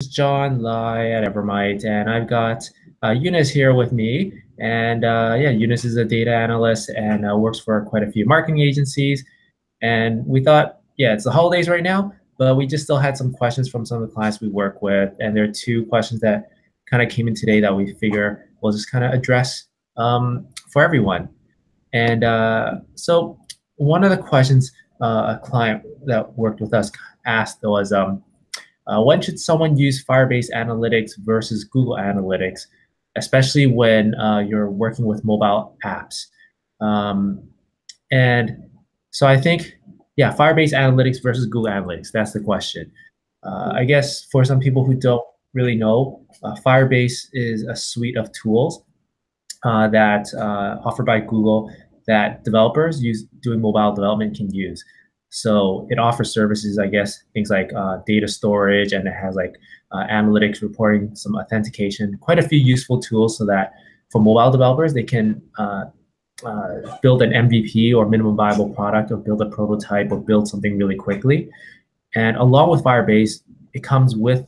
is John Lai at Evermight, and I've got uh, Eunice here with me. And uh, yeah, Eunice is a data analyst and uh, works for quite a few marketing agencies. And we thought, yeah, it's the holidays right now, but we just still had some questions from some of the clients we work with. And there are two questions that kind of came in today that we figure we'll just kind of address um, for everyone. And uh, so one of the questions uh, a client that worked with us asked was, um, uh, when should someone use Firebase Analytics versus Google Analytics, especially when uh, you're working with mobile apps? Um, and so I think, yeah, Firebase Analytics versus Google Analytics, that's the question. Uh, I guess for some people who don't really know, uh, Firebase is a suite of tools uh, that uh, offered by Google that developers use doing mobile development can use. So it offers services, I guess, things like uh, data storage, and it has like uh, analytics reporting, some authentication, quite a few useful tools so that for mobile developers, they can uh, uh build an MVP or minimum viable product or build a prototype or build something really quickly. And along with Firebase, it comes with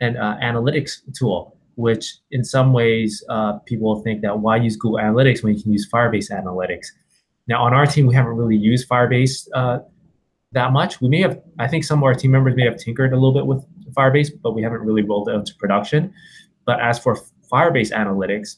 an uh, analytics tool, which in some ways uh, people think that why use Google Analytics when you can use Firebase Analytics. Now on our team, we haven't really used Firebase that much. We may have, I think some of our team members may have tinkered a little bit with Firebase, but we haven't really rolled it into production. But as for Firebase analytics,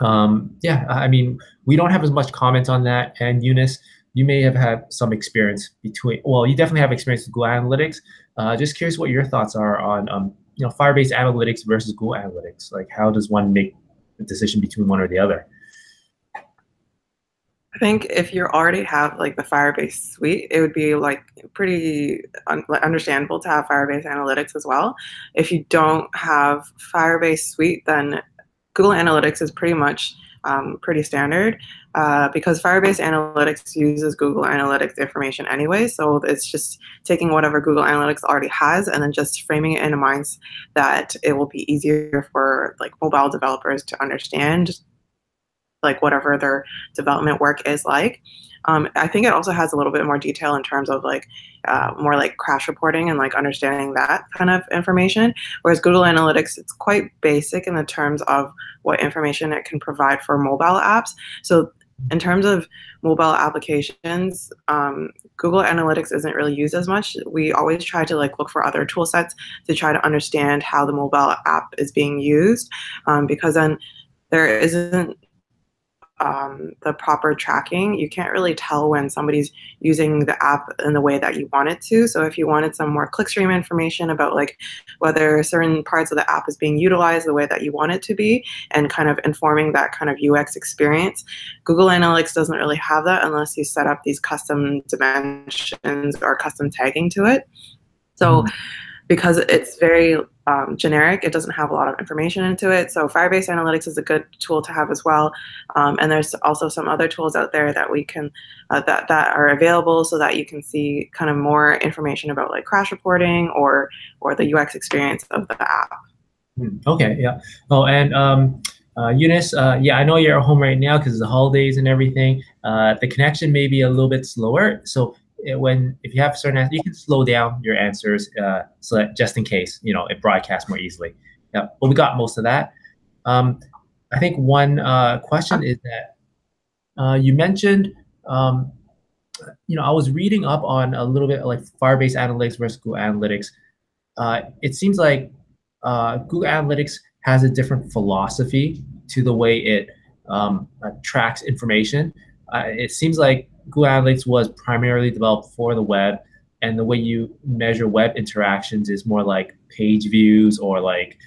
um, yeah, I mean, we don't have as much comment on that. And Eunice, you may have had some experience between, well, you definitely have experience with Google Analytics. Uh, just curious what your thoughts are on, um, you know, Firebase Analytics versus Google Analytics. Like, how does one make a decision between one or the other? I think if you already have like the Firebase suite, it would be like pretty un- understandable to have Firebase Analytics as well. If you don't have Firebase suite, then Google Analytics is pretty much um, pretty standard uh, because Firebase Analytics uses Google Analytics information anyway. So it's just taking whatever Google Analytics already has and then just framing it in a minds that it will be easier for like mobile developers to understand like whatever their development work is like. Um, I think it also has a little bit more detail in terms of like uh, more like crash reporting and like understanding that kind of information. Whereas Google Analytics, it's quite basic in the terms of what information it can provide for mobile apps. So in terms of mobile applications, um, Google Analytics isn't really used as much. We always try to like look for other tool sets to try to understand how the mobile app is being used, um, because then there isn't um, the proper tracking, you can't really tell when somebody's using the app in the way that you want it to. So if you wanted some more clickstream information about like whether certain parts of the app is being utilized the way that you want it to be and kind of informing that kind of UX experience, Google Analytics doesn't really have that unless you set up these custom dimensions or custom tagging to it. So mm-hmm. Because it's very um, generic. It doesn't have a lot of information into it. So Firebase Analytics is a good tool to have as well. Um, and there's also some other tools out there that we can uh, that that are available so that you can see kind of more information about like crash reporting or or the UX experience of the app. Hmm, okay. Yeah. Oh, and um, uh, Eunice, uh, yeah, I know you're at home right now because the holidays and everything. Uh, the connection may be a little bit slower. So when if you have certain answers, you can slow down your answers uh, so that just in case you know it broadcasts more easily. Yeah, but we got most of that. Um, I think one uh, question is that uh, you mentioned, um, you know, I was reading up on a little bit like Firebase Analytics versus Google Analytics. Uh, it seems like uh, Google Analytics has a different philosophy to the way it um, uh, tracks information. it seems like Google Analytics was primarily developed for the web, and the way you measure web interactions is more like page views or like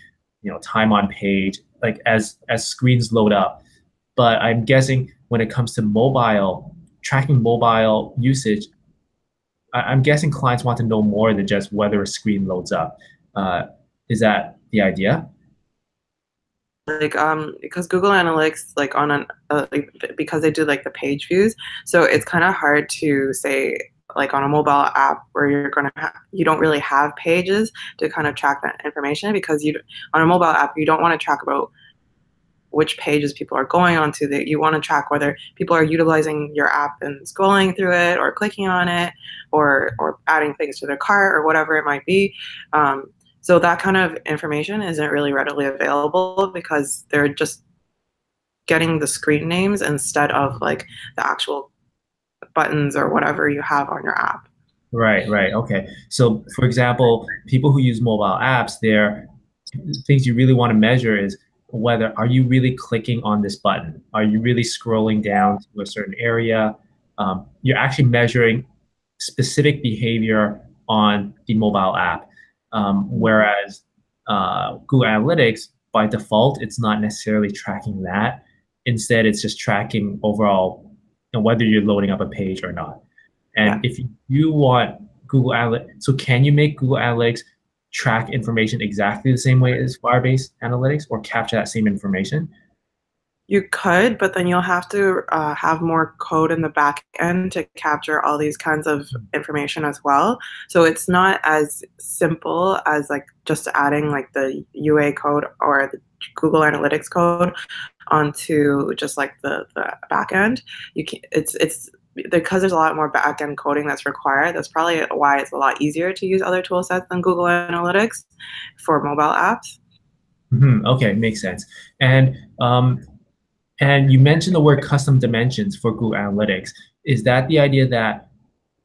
you know time on page, like as as screens load up. But I'm guessing when it comes to mobile tracking mobile usage, I, am guessing clients want to know more than just whether a screen loads up. Uh, is that the idea? Like um because google analytics like on an uh, like because they do like the page views so it's kind of hard to say like on a mobile app where you're going to ha- you don't really have pages to kind of track that information because you on a mobile app you don't want to track about which pages people are going onto that you want to track whether people are utilizing your app and scrolling through it or clicking on it or or adding things to their cart or whatever it might be. Um, So that kind of information isn't really readily available because they're just getting the screen names instead of like the actual buttons or whatever you have on your app. Right, right. Okay. So for example, people who use mobile apps, there things you really want to measure is whether are you really clicking on this button? Are you really scrolling down to a certain area? Um, you're actually measuring specific behavior on the mobile app. Um, whereas uh, Google Analytics, by default, it's not necessarily tracking that. Instead, it's just tracking overall you know, whether you're loading up a page or not. And yeah. if you want Google Analytics, so can you make Google Analytics track information exactly the same way as Firebase Analytics or capture that same information? You could, but then you'll have to uh, have more code in the back end to capture all these kinds of hmm. information as well. So it's not as simple as like just adding like the UA code or the Google Analytics code onto just like the, the back end. You can it's it's because there's a lot more back-end coding that's required, that's probably why it's a lot easier to use other tool sets than Google Analytics for mobile apps. Mm-hmm. Okay, makes sense. And um, and you mentioned the word custom dimensions for Google Analytics. Is that the idea that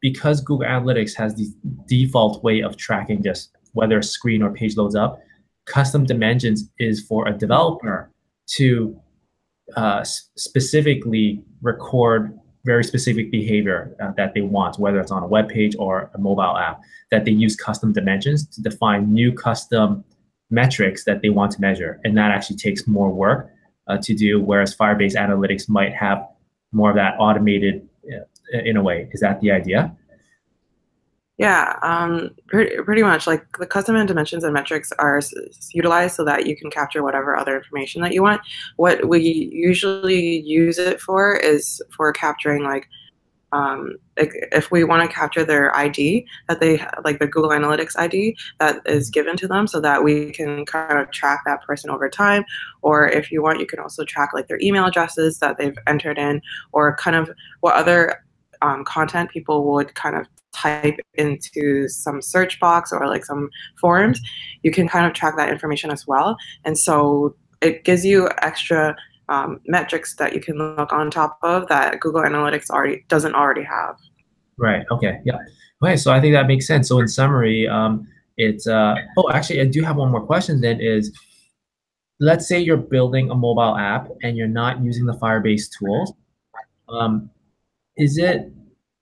because Google Analytics has the default way of tracking just whether a screen or page loads up, custom dimensions is for a developer to uh, specifically record very specific behavior uh, that they want, whether it's on a web page or a mobile app, that they use custom dimensions to define new custom metrics that they want to measure. And that actually takes more work uh, to do, whereas Firebase Analytics might have more of that automated uh, in a way. Is that the idea? Yeah, um, pretty, pretty much. Like the custom dimensions and metrics are utilized so that you can capture whatever other information that you want. What we usually use it for is for capturing like um, if we want to capture their ID that they like the Google Analytics ID that is given to them so that we can kind of track that person over time. Or if you want, you can also track like their email addresses that they've entered in or kind of what other um, content people would kind of type into some search box or like some forums, you can kind of track that information as well. And so it gives you extra um, metrics that you can look on top of that Google Analytics already doesn't already have. Right. Okay. Yeah. Okay. So I think that makes sense. So in summary, um, it's uh, oh, actually, I do have one more question. Then is, let's say you're building a mobile app and you're not using the Firebase tools. Um, is it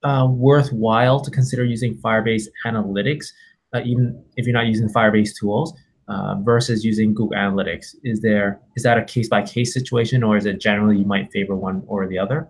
uh, worthwhile to consider using Firebase Analytics, uh, even if you're not using Firebase tools, uh, versus using Google Analytics? Is there is that a case by case situation, or is it generally you might favor one or the other?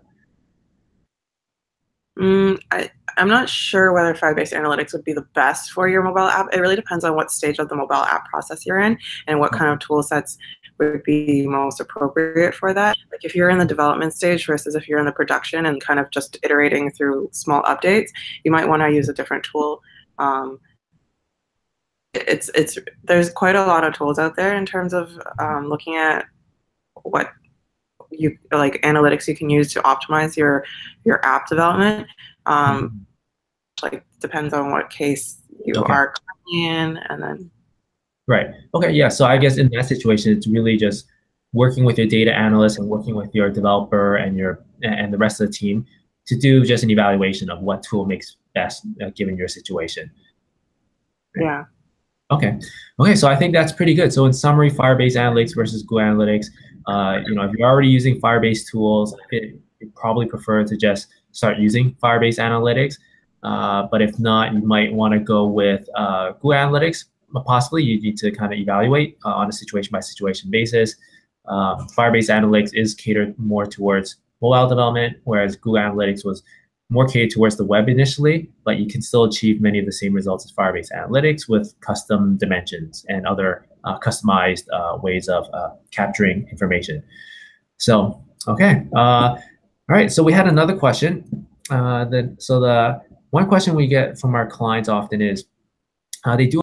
Mm, I, I'm not sure whether Firebase Analytics would be the best for your mobile app. It really depends on what stage of the mobile app process you're in and what kind of tool sets would be most appropriate for that. Like if you're in the development stage versus if you're in the production and kind of just iterating through small updates, you might want to use a different tool. Um, it's it's there's quite a lot of tools out there in terms of um, looking at what you like analytics you can use to optimize your your app development. Um, mm-hmm. like depends on what case you okay. are in, and then Right. Okay. Yeah. So I guess in that situation, it's really just working with your data analyst and working with your developer and your and the rest of the team to do just an evaluation of what tool makes best uh, given your situation. Yeah. Okay. Okay. So I think that's pretty good. So in summary, Firebase Analytics versus Google Analytics. Uh, you know, if you're already using Firebase tools, it, you probably prefer to just start using Firebase Analytics. Uh, but if not, you might want to go with uh, Google Analytics but possibly you need to kind of evaluate uh, on a situation by situation basis. Um, Firebase Analytics is catered more towards mobile development, whereas Google Analytics was more catered towards the web initially, but you can still achieve many of the same results as Firebase Analytics with custom dimensions and other uh, customized uh, ways of uh, capturing information. So, okay. Uh, all right, so we had another question. Uh, that, so the one question we get from our clients often is, they do